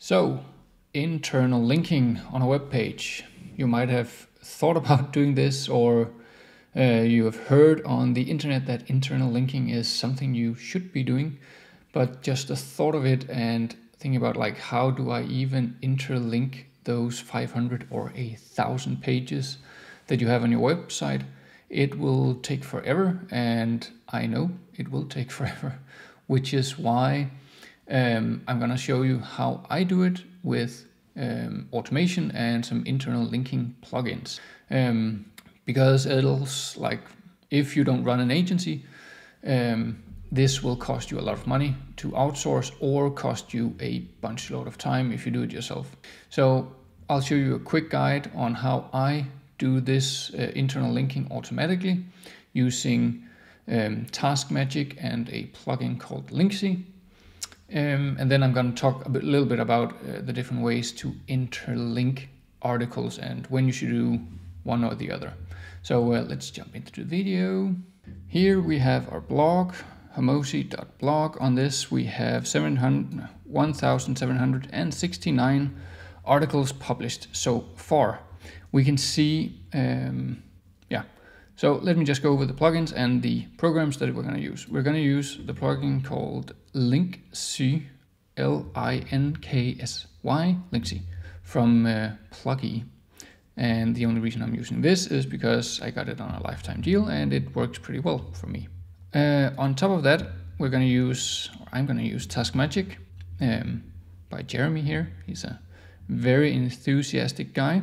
So, internal linking on a web page. You might have thought about doing this or uh, you have heard on the internet that internal linking is something you should be doing, but just the thought of it and thinking about like how do I even interlink those 500 or a thousand pages that you have on your website, it will take forever, and I know it will take forever, which is why um, I'm gonna show you how I do it with um, automation and some internal linking plugins. Um, because it'll like if you don't run an agency, um, this will cost you a lot of money to outsource or cost you a bunch load of time if you do it yourself. So I'll show you a quick guide on how I do this uh, internal linking automatically using um, TaskMagic and a plugin called Linksy. Um, and then I'm going to talk a bit, little bit about uh, the different ways to interlink articles and when you should do one or the other. So uh, let's jump into the video. Here we have our blog, hamosi.blog. On this we have 1,769 articles published so far. We can see, um. So let me just go over the plugins and the programs that we're going to use. We're going to use the plugin called Linksy, L-I-N-K-S-Y, Linksy, from uh, Pluggy. And the only reason I'm using this is because I got it on a lifetime deal and it works pretty well for me. Uh, on top of that, we're going to use, I'm going to use TaskMagic um, by Jeremy here. He's a very enthusiastic guy.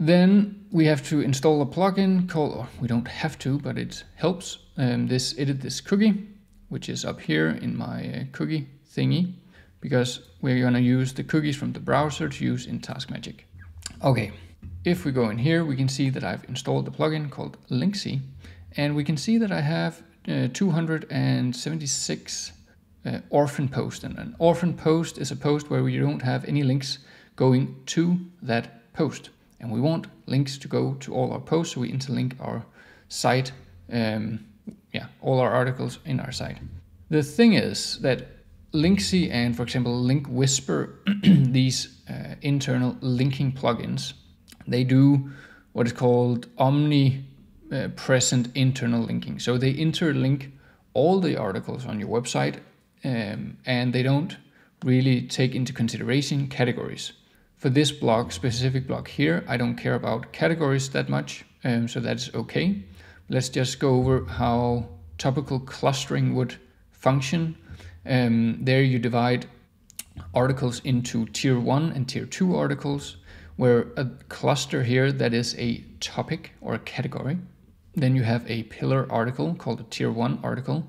Then we have to install a plugin called, or we don't have to, but it helps. Um, this edit this cookie, which is up here in my uh, cookie thingy, because we're going to use the cookies from the browser to use in TaskMagic. Okay, if we go in here, we can see that I've installed the plugin called Linksy, and we can see that I have uh, 276 uh, orphan posts. And an orphan post is a post where we don't have any links going to that post. And we want links to go to all our posts, so we interlink our site, um, yeah, all our articles in our site. The thing is that Linksy and, for example, Link Whisper, these uh, internal linking plugins, they do what is called omnipresent uh, internal linking. So they interlink all the articles on your website um, and they don't really take into consideration categories. For this blog, specific blog here, I don't care about categories that much, um, so that's okay. Let's just go over how topical clustering would function. Um, there you divide articles into tier one and tier two articles where a cluster here that is a topic or a category. Then you have a pillar article called a tier one article.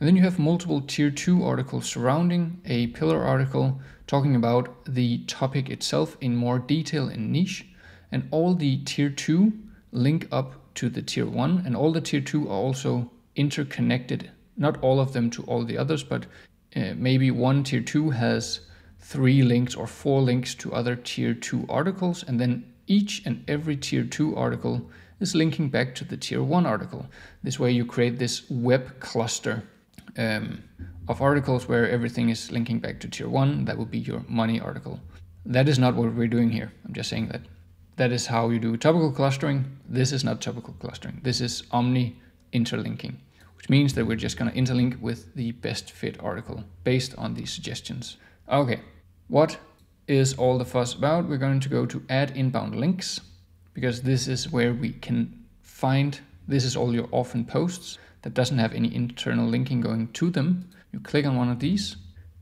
And then you have multiple tier two articles surrounding a pillar article talking about the topic itself in more detail and niche. And all the tier two link up to the tier one and all the tier two are also interconnected. Not all of them to all the others, but uh, maybe one tier two has three links or four links to other tier 2 articles and then each and every tier 2 article is linking back to the tier 1 article. This way you create this web cluster um, of articles where everything is linking back to tier 1. That would be your money article. That is not what we're doing here. I'm just saying that that is how you do topical clustering. This is not topical clustering. This is omni interlinking, which means that we're just going to interlink with the best fit article based on these suggestions. Okay, what is all the fuss about? We're going to go to add inbound links because this is where we can find, this is all your orphan posts that doesn't have any internal linking going to them. You click on one of these.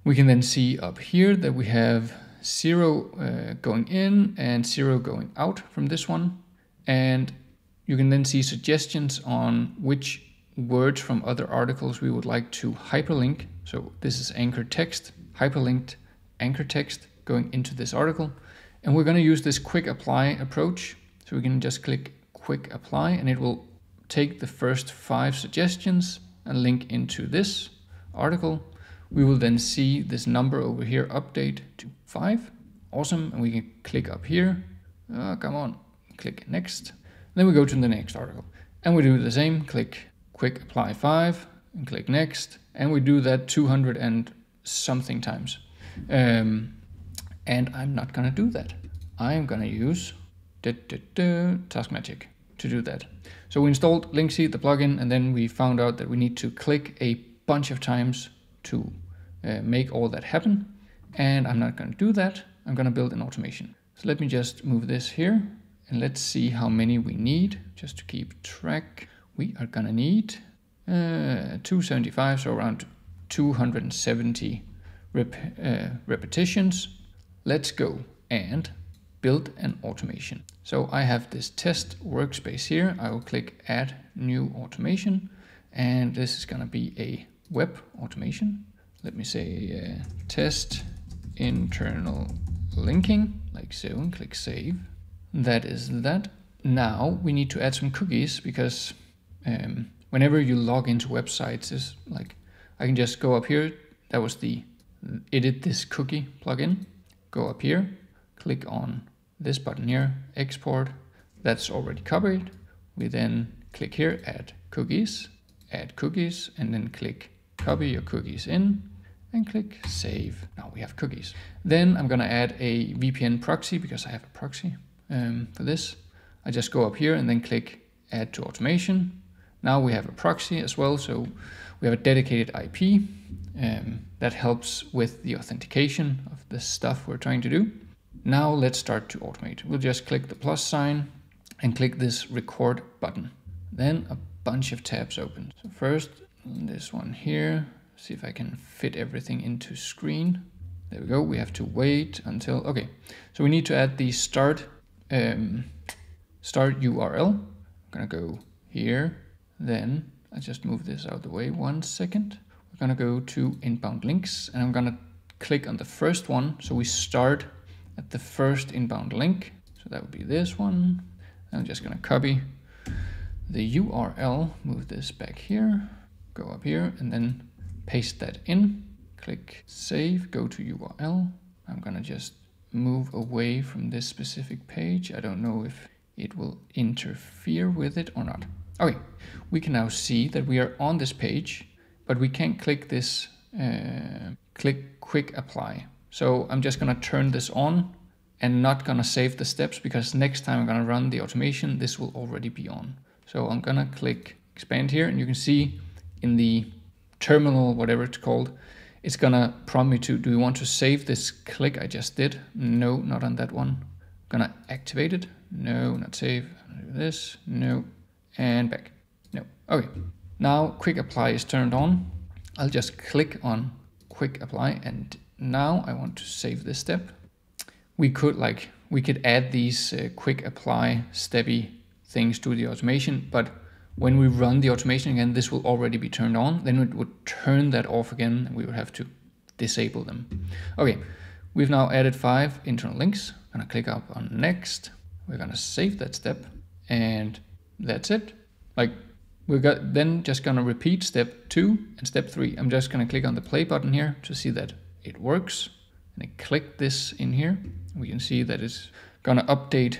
We can then see up here that we have zero uh, going in and zero going out from this one. And you can then see suggestions on which words from other articles we would like to hyperlink. So this is anchor text, hyperlinked anchor text going into this article. And we're going to use this quick apply approach. So we can just click quick apply and it will take the first five suggestions and link into this article. We will then see this number over here update to five. Awesome. And we can click up here. Oh, come on. Click next. Then we go to the next article. And we do the same. Click quick apply five and click next. And we do that 200 and something times. Um, and I'm not gonna do that. I'm gonna use TaskMagic to do that. So we installed Linksy, the plugin, and then we found out that we need to click a bunch of times to uh, make all that happen. And I'm not going to do that. I'm going to build an automation. So let me just move this here and let's see how many we need just to keep track. We are going to need uh, 275, so around 270 rep uh, repetitions. Let's go and build an automation. So I have this test workspace here. I will click add new automation and this is going to be a web automation. Let me say uh, test internal linking like so and click save. That is that. Now we need to add some cookies because um, whenever you log into websites is like I can just go up here. That was the edit this cookie plugin. Go up here, click on this button here, export. That's already covered. We then click here, add cookies, add cookies, and then click copy your cookies in and click save. Now we have cookies. Then I'm gonna add a VPN proxy because I have a proxy um, for this. I just go up here and then click add to automation. Now we have a proxy as well, so we have a dedicated IP um, that helps with the authentication of the stuff we're trying to do. Now let's start to automate. We'll just click the plus sign and click this record button. Then a bunch of tabs open. So first this one here, see if I can fit everything into screen. There we go. We have to wait until, okay. So we need to add the start, um, start URL. I'm gonna go here, then I just move this out of the way one second. We're gonna go to inbound links and I'm gonna click on the first one. So we start at the first inbound link. So that would be this one. I'm just gonna copy the URL, move this back here, go up here and then paste that in, click save, go to URL. I'm gonna just move away from this specific page. I don't know if it will interfere with it or not. Okay, we can now see that we are on this page, but we can't click this, uh, click quick apply. So I'm just gonna turn this on and not gonna save the steps because next time I'm gonna run the automation, this will already be on. So I'm gonna click expand here and you can see in the terminal, whatever it's called, it's gonna prompt me to, do you want to save this click I just did? No, not on that one. I'm Gonna activate it. No, not save. this, no, and back. No, okay. Now quick apply is turned on. I'll just click on quick apply and now I want to save this step. We could like, we could add these uh, quick apply steppy things to the automation, but when we run the automation again, this will already be turned on. Then it would turn that off again and we would have to disable them. Okay, we've now added five internal links. I'm gonna click up on next. We're gonna save that step and that's it. Like we're got, then just gonna repeat step two and step three. I'm just gonna click on the play button here to see that it works. And I click this in here. We can see that it's gonna update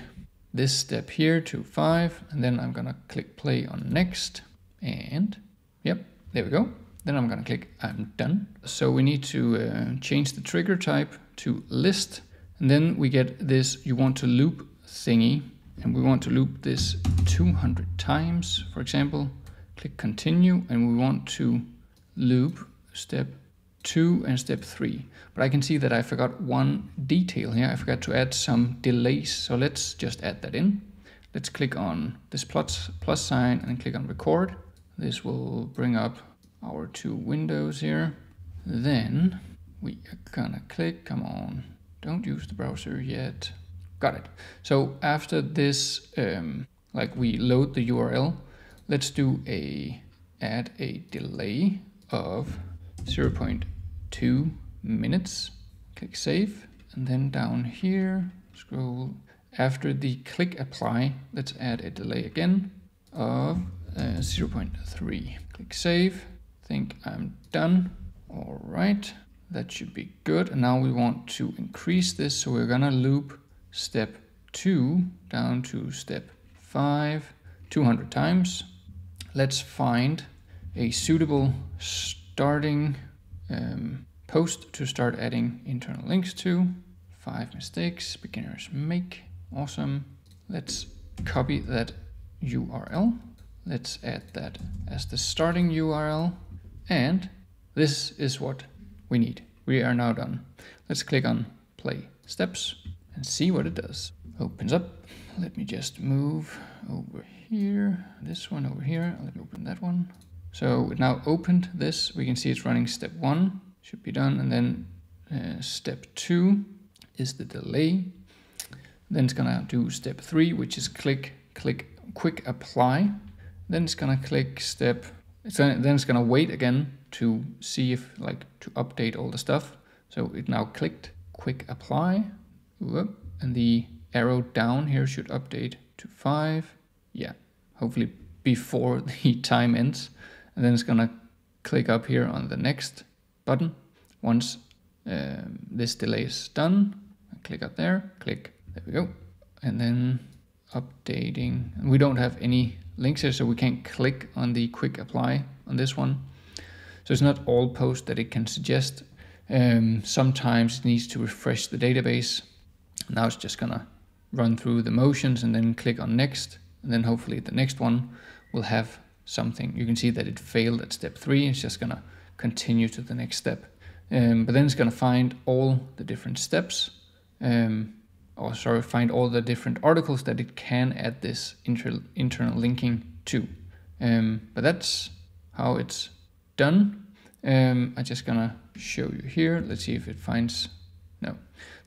this step here to five, and then I'm gonna click play on next, and yep, there we go. Then I'm gonna click I'm done. So we need to uh, change the trigger type to list, and then we get this you want to loop thingy, and we want to loop this 200 times, for example. Click continue, and we want to loop step two and step three. But I can see that I forgot one detail here. I forgot to add some delays. So let's just add that in. Let's click on this plus, plus sign and click on record. This will bring up our two windows here. Then we are gonna click, come on, don't use the browser yet. Got it. So after this, um, like we load the URL, let's do a add a delay of 0.2 minutes. Click save and then down here, scroll. After the click apply, let's add a delay again of uh, 0.3. Click save, think I'm done. All right, that should be good. And now we want to increase this. So we're gonna loop step two down to step five, 200 times. Let's find a suitable starting um, post to start adding internal links to. five mistakes beginners make. Awesome. Let's copy that URL. Let's add that as the starting URL. And this is what we need. We are now done. Let's click on play steps and see what it does. Opens up. Let me just move over here. This one over here. Let me open that one. So now opened this. We can see it's running step one. Should be done. And then uh, step two is the delay. Then it's gonna do step three, which is click, click, quick apply. Then it's gonna click step, it's gonna, then it's gonna wait again to see if like to update all the stuff. So it now clicked quick apply and the arrow down here should update to five. Yeah, hopefully before the time ends. And then it's gonna click up here on the next button. Once um, this delay is done, click up there, click, there we go. And then updating, we don't have any links here, so we can't click on the quick apply on this one. So it's not all posts that it can suggest. Um, sometimes it needs to refresh the database. Now it's just gonna run through the motions and then click on next. And then hopefully the next one will have something. You can see that it failed at step three. It's just gonna continue to the next step. Um, but then it's gonna find all the different steps um, or sorry, find all the different articles that it can add this inter internal linking to. Um, but that's how it's done. Um, I'm just gonna show you here. Let's see if it finds, no.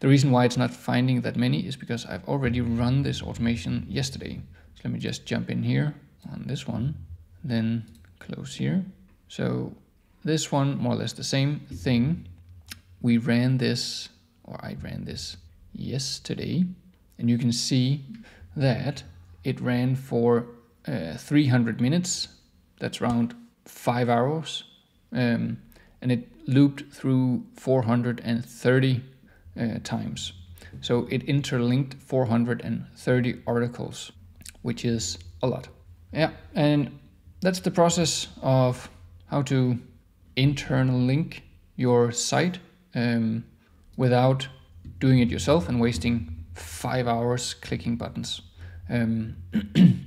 The reason why it's not finding that many is because I've already run this automation yesterday. So let me just jump in here on this one, then close here. So this one, more or less the same thing. We ran this, or I ran this yesterday, and you can see that it ran for uh, 300 minutes. That's around five hours. Um, and it looped through 430 uh, times. So it interlinked 430 articles, which is a lot. Yeah, and that's the process of how to internal link your site um, without doing it yourself and wasting five hours clicking buttons. Um,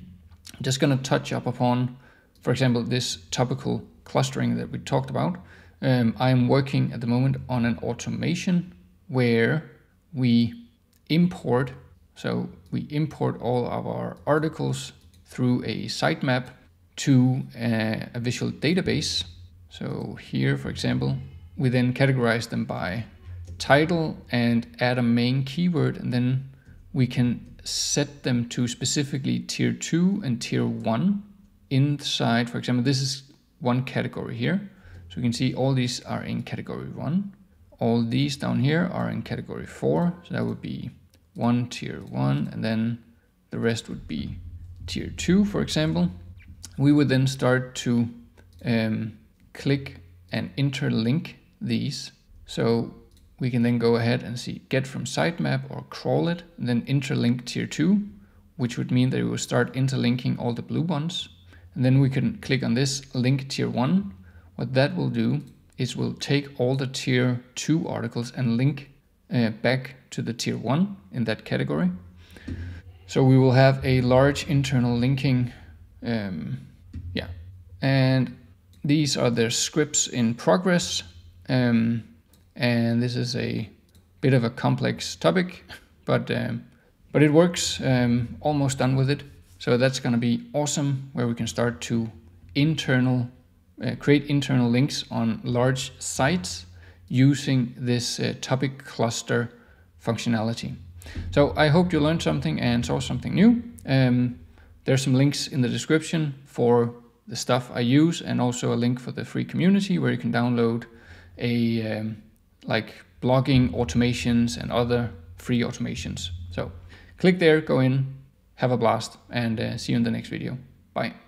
just going to touch up upon, for example, this topical clustering that we talked about. Um, I'm working at the moment on an automation where we import, so we import all of our articles through a sitemap to a, a visual database. So here, for example, we then categorize them by title and add a main keyword and then we can set them to specifically tier 2 and tier 1 inside. For example this is one category here. So you can see all these are in category 1 all these down here are in category 4 so that would be 1 tier 1 and then the rest would be tier 2 for example we would then start to um, click and interlink these so we can then go ahead and see get from sitemap or crawl it, and then interlink tier 2, which would mean that it will start interlinking all the blue ones. And then we can click on this link tier 1. What that will do is we'll take all the tier 2 articles and link uh, back to the tier 1 in that category. So we will have a large internal linking. Um, yeah. And these are the scripts in progress. Um, and this is a bit of a complex topic, but um, but it works. Um, almost done with it, so that's going to be awesome. Where we can start to internal uh, create internal links on large sites using this uh, topic cluster functionality. So I hope you learned something and saw something new. Um, there's some links in the description for the stuff I use and also a link for the free community where you can download a um, like blogging automations and other free automations. So click there, go in, have a blast, and uh, see you in the next video. Bye.